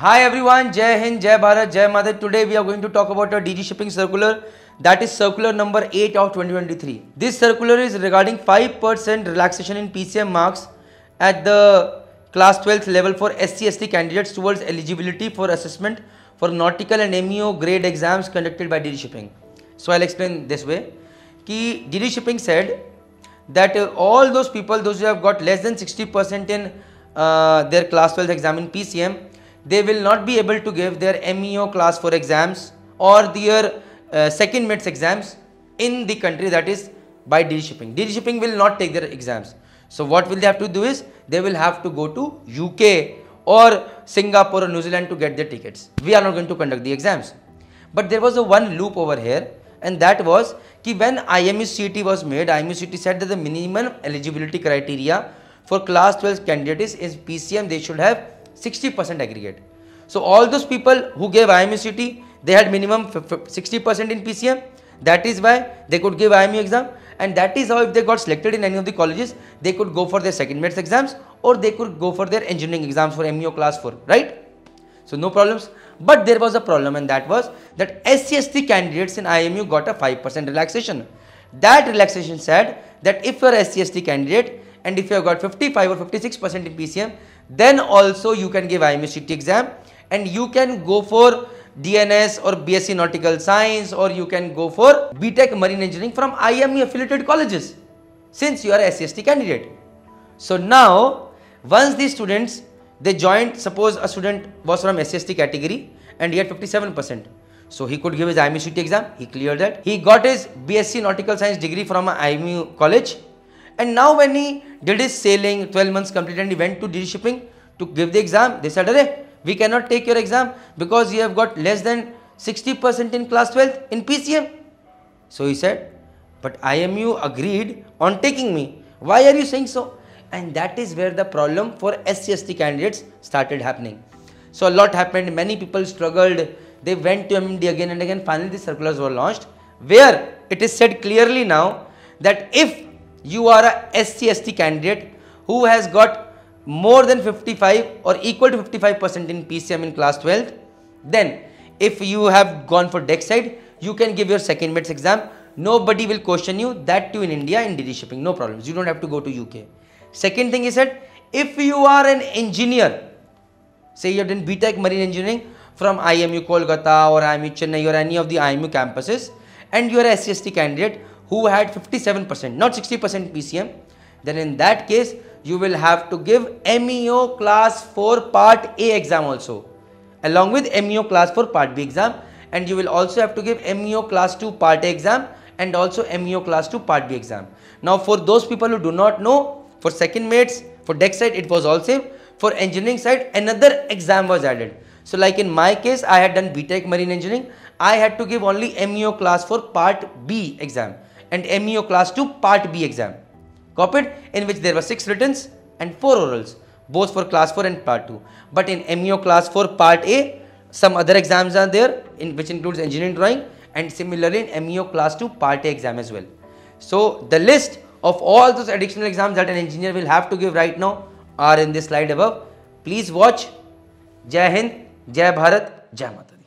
Hi everyone, Jai Hind, Jai Bharat, Jai Mother. Today we are going to talk about a DG shipping circular that is circular number 8 of 2023. This circular is regarding 5% relaxation in PCM marks at the class 12th level for SC ST candidates towards eligibility for assessment for nautical and MEO grade exams conducted by DD shipping. So I'll explain this way. Ki DD shipping said that uh, all those people, those who have got less than 60% in uh, their class 12 exam in PCM, they will not be able to give their MEO class 4 exams or their uh, second mates exams in the country that is by DG shipping. DG shipping will not take their exams. So what will they have to do is they will have to go to UK or Singapore or New Zealand to get their tickets. We are not going to conduct the exams. But there was a one loop over here and that was कि when IMUCET was made, IMUCET said that the minimum eligibility criteria for class 12 candidates is PCM they should have 60% aggregate. So all those people who gave IMUCET they had minimum 60% in PCM that is why they could give IMU exam and that is how if they got selected in any of the colleges they could go for their second mates exams or they could go for their engineering exams for MEO class 4 right. So no problems but there was a problem and that was that SCST candidates in IMU got a 5% relaxation. That relaxation said that if you are SCST candidate and if you have got 55 or 56% in PCM then also you can give IMU CET exam and you can go for DNS or BSc Nautical Science or you can go for BTech Marine Engineering from IMU affiliated colleges since you are a SCST candidate. So now once these students they joined suppose a student was from SCST category and he had 57%. So he could give his IMU CET exam, he cleared that. He got his BSc Nautical Science degree from an IMU college and now when he did his sailing 12 months complete and he went to DG shipping to give the exam, they said, Array, we cannot take your exam because you have got less than 60% in class 12 in PCM. So he said, but IMU agreed on taking me. Why are you saying so? And that is where the problem for SCST candidates started happening. So a lot happened, many people struggled, they went to MMD again and again, finally the circulars were launched where it is said clearly now that if you are a SCST candidate who has got more than 55 or equal to 55% in PCM in class 12, then if you have gone for deck side, you can give your second mates exam. Nobody will question you that too in India in DG shipping, no problems. You don't have to go to UK. Second thing he said, if you are an engineer, say you have done BTech Marine Engineering from IMU Kolkata or IMU Chennai or any of the IMU campuses and you are a SCST candidate who had 57%, not 60% PCM, then in that case you will have to give MEO class 4 part A exam also along with MEO class 4 part B exam and you will also have to give MEO class 2 part A exam and also MEO class 2 part B exam. Now for those people who do not know for second mates for deck side it was all same for engineering side another exam was added. So like in my case I had done BTech Marine Engineering I had to give only MEO class 4 part B exam and MEO class 2 part B exam copied in which there were 6 writtens and 4 orals both for class 4 and part 2. But in MEO class 4 part A some other exams are there in which includes engineering drawing and similarly in MEO class 2 part A exam as well. So the list of all those additional exams that an engineer will have to give right now are in this slide above. Please watch. Jai Hind, Jai Bharat, Jai Mata.